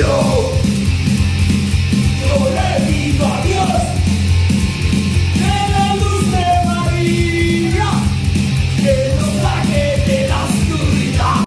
Yo!